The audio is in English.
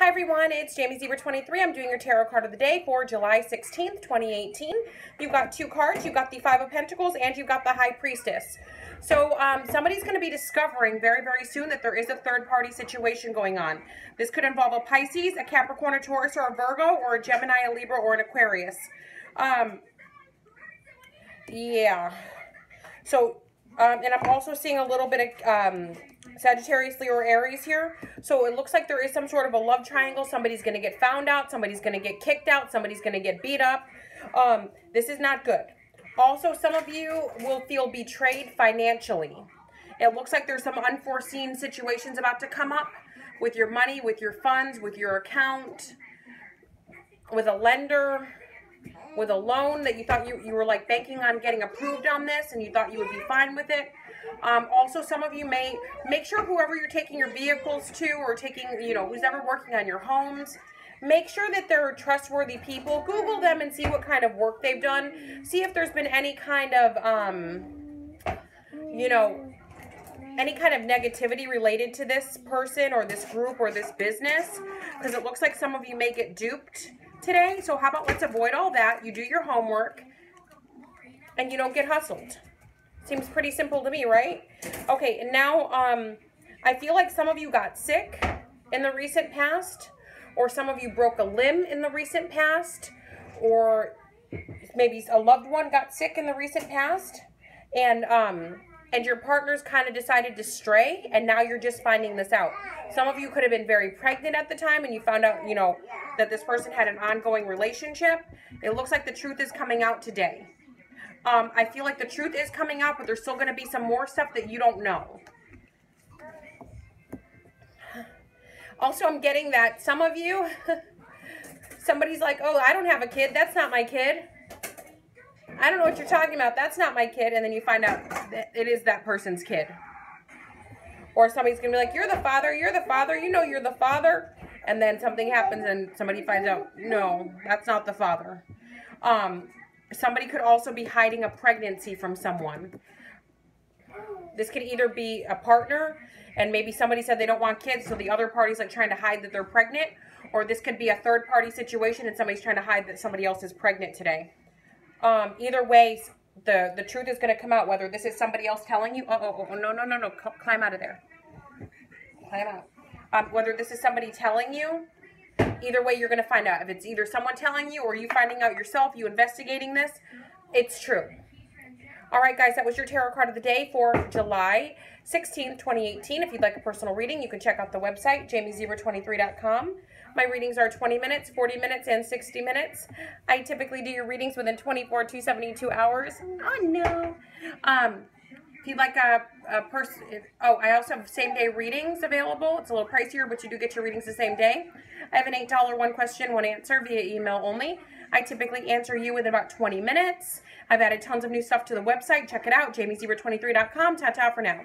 Hi everyone, it's Jamie Zebra 23. I'm doing your tarot card of the day for July 16th, 2018. You've got two cards. You've got the Five of Pentacles and you've got the High Priestess. So um, somebody's going to be discovering very, very soon that there is a third-party situation going on. This could involve a Pisces, a Capricorn, a Taurus, or a Virgo, or a Gemini, a Libra, or an Aquarius. Um, yeah. So, um, and I'm also seeing a little bit of um, Sagittarius, Leo, or Aries here. So it looks like there is some sort of a love triangle. Somebody's going to get found out. Somebody's going to get kicked out. Somebody's going to get beat up. Um, this is not good. Also, some of you will feel betrayed financially. It looks like there's some unforeseen situations about to come up with your money, with your funds, with your account, with a lender, with a loan that you thought you, you were like banking on getting approved on this and you thought you would be fine with it. Um, also, some of you may make sure whoever you're taking your vehicles to or taking, you know, who's ever working on your homes, make sure that they're trustworthy people. Google them and see what kind of work they've done. See if there's been any kind of, um, you know, any kind of negativity related to this person or this group or this business because it looks like some of you may get duped today. So how about let's avoid all that. You do your homework and you don't get hustled. Seems pretty simple to me, right? Okay, and now um, I feel like some of you got sick in the recent past or some of you broke a limb in the recent past or maybe a loved one got sick in the recent past and um, and your partner's kind of decided to stray and now you're just finding this out. Some of you could have been very pregnant at the time and you found out, you know, that this person had an ongoing relationship. It looks like the truth is coming out today. Um, I feel like the truth is coming out, but there's still going to be some more stuff that you don't know. Also, I'm getting that some of you, somebody's like, oh, I don't have a kid. That's not my kid. I don't know what you're talking about. That's not my kid. And then you find out that it is that person's kid. Or somebody's going to be like, you're the father. You're the father. You know you're the father. And then something happens and somebody finds out, no, that's not the father. Um, somebody could also be hiding a pregnancy from someone. This could either be a partner and maybe somebody said they don't want kids, so the other party's like trying to hide that they're pregnant. Or this could be a third party situation and somebody's trying to hide that somebody else is pregnant today. Um, either way, the, the truth is going to come out, whether this is somebody else telling you, oh, oh, oh, no, no, no, no, climb out of there. Climb out. Um, whether this is somebody telling you, either way, you're going to find out. If it's either someone telling you or you finding out yourself, you investigating this, it's true. All right, guys, that was your tarot card of the day for July 16th, 2018. If you'd like a personal reading, you can check out the website, jamiezebra23.com. My readings are 20 minutes, 40 minutes, and 60 minutes. I typically do your readings within 24 to 72 hours. Oh, no. Um, if you'd like a, a person, oh, I also have same day readings available. It's a little pricier, but you do get your readings the same day. I have an $8 one question, one answer via email only. I typically answer you within about 20 minutes. I've added tons of new stuff to the website. Check it out, jamiezebra23.com. Ta-ta for now.